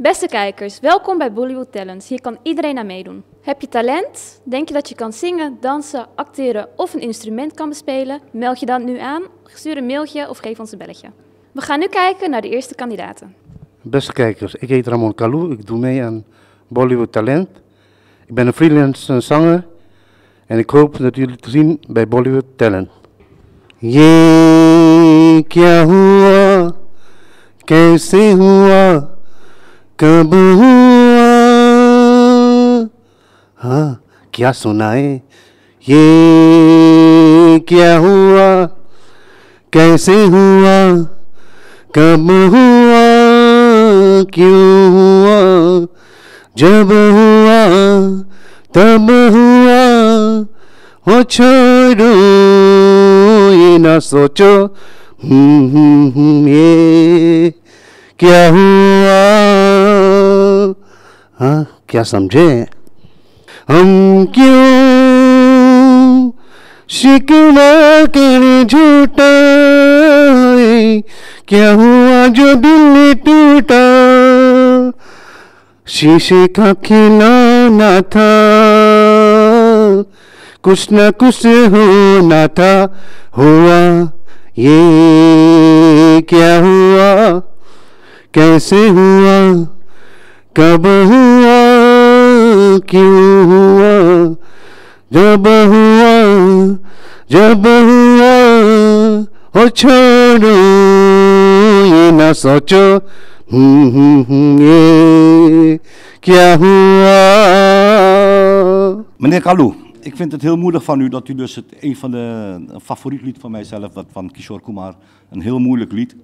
Beste kijkers, welkom bij Bollywood Talents. Hier kan iedereen aan meedoen. Heb je talent? Denk je dat je kan zingen, dansen, acteren of een instrument kan bespelen? Meld je dan nu aan, stuur een mailtje of geef ons een belletje. We gaan nu kijken naar de eerste kandidaten. Beste kijkers, ik heet Ramon Kalou. Ik doe mee aan Bollywood Talent. Ik ben een freelance zanger en ik hoop dat jullie te zien bij Bollywood Talent. Kya hua? Hua? कब हुआ हाँ क्या सुनाए? ये क्या हुआ? कैसे हुआ? कब हुआ? क्यों हुआ? जब हुआ तब हुआ। हो छोड़ो ये ना सोचो। हम्म, हम्म, हम्म, ये क्या हुआ? क्या समझे? हम क्यों शिकवा कर झूठा क्या हुआ जो दिल टूटा? शीशे का खिलौना था। कुछ न कुछ होना था। हुआ ये क्या हुआ? कैसे हुआ? कब हुआ? क्यों हुआ जब हुआ जब हुआ हो छोड़ो ये ना सोचो हम्म, हम्म, हम्म, ये क्या हुआ Meneer Kalou, ik vind het heel moedig van u dat u dus het, een van de een favoriet lied van mijzelf, dat van Kishore Kumar, een heel moeilijk lied,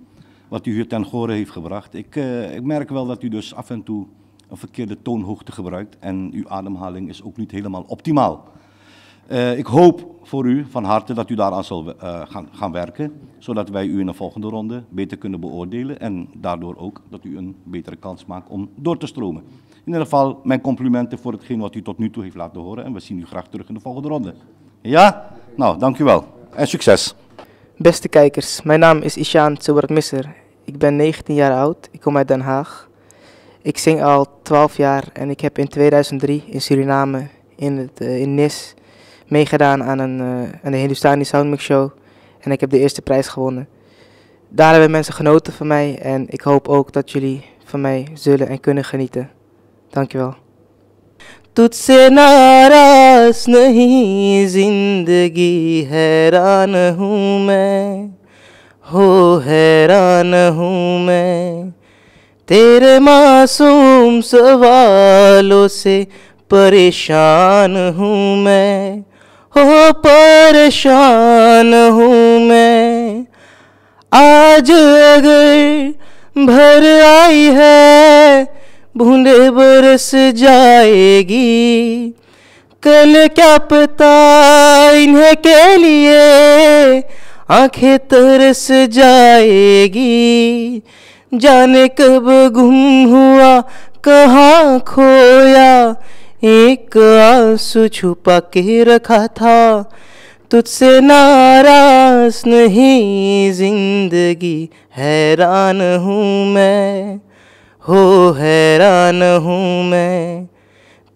wat u hier ten gehore heeft gebracht. Ik, eh, ik merk wel dat u dus af en toe een verkeerde toonhoogte gebruikt en uw ademhaling is ook niet helemaal optimaal. Eh, ik hoop voor u van harte dat u daaraan zal eh, gaan, gaan werken, zodat wij u in de volgende ronde beter kunnen beoordelen en daardoor ook dat u een betere kans maakt om door te stromen. In ieder geval mijn complimenten voor hetgeen wat u tot nu toe heeft laten horen en we zien u graag terug in de volgende ronde. Ja? Nou, dank u wel en succes. Beste kijkers, mijn naam is Ishaan Misser. Ik ben 19 jaar oud, ik kom uit Den Haag. Ik zing al 12 jaar en ik heb in 2003 in Suriname, in, het, eh, in Nis, meegedaan aan, een, eh, aan de Hindustani Soundmix Show. En ik heb de eerste prijs gewonnen. Daar hebben mensen genoten van mij en ik hoop ook dat jullie van mij zullen en kunnen genieten. Dankjewel. तुझसे नाराज नहीं जिंदगी हैरान हूँ मैं हो हैरान हूँ मैं तेरे मासूम सवालों से परेशान हूँ मैं। हो, परेशान हूँ मैं। आज अगर भर आई है बूंदे बरस जाएगी। कल क्या पता इन्हें के लिए आँखें तरस जाएगी। जाने कब गुम हुआ, कहाँ खोया। एक आँसू छुपा के रखा था, तुझसे नाराज़ नहीं, ज़िंदगी हैरान हूँ मैं। हो हैरान हूँ मैं।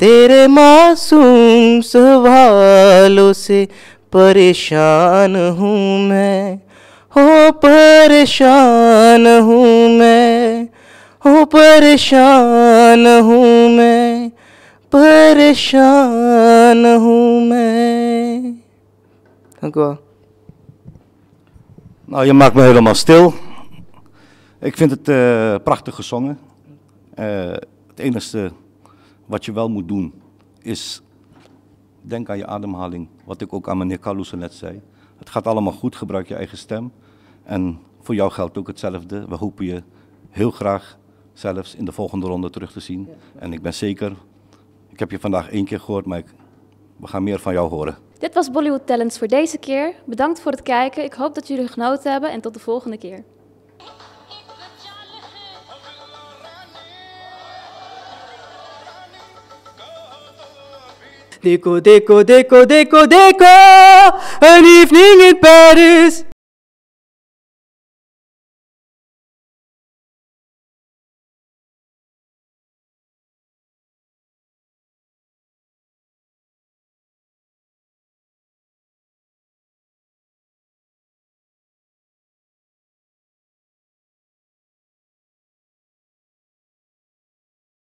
तेरे मासूम सवालों से परेशान हूँ मैं। हो परेशान हूँ मैं हो परेशान हूँ मैं परेशान हूँ मैं Dank u wel. Nou, je maakt me helemaal stil. Ik vind het eh, prachtig gezongen. Eh, het enige wat je wel moet doen is denk aan je ademhaling. Wat ik ook aan meneer Kalloes net zei. Het gaat allemaal goed, gebruik je eigen stem. En voor jou geldt ook hetzelfde. We hopen je heel graag zelfs in de volgende ronde terug te zien. En ik ben zeker, ik heb je vandaag één keer gehoord, maar ik, we gaan meer van jou horen. Dit was Bollywood Talents voor deze keer. Bedankt voor het kijken. Ik hoop dat jullie genoten hebben en tot de volgende keer. Deco, deco, deco, deco, deco, an evening in Paris.